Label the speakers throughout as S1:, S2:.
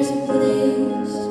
S1: there's a place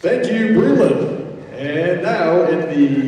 S2: Thank you, Breland. And now in the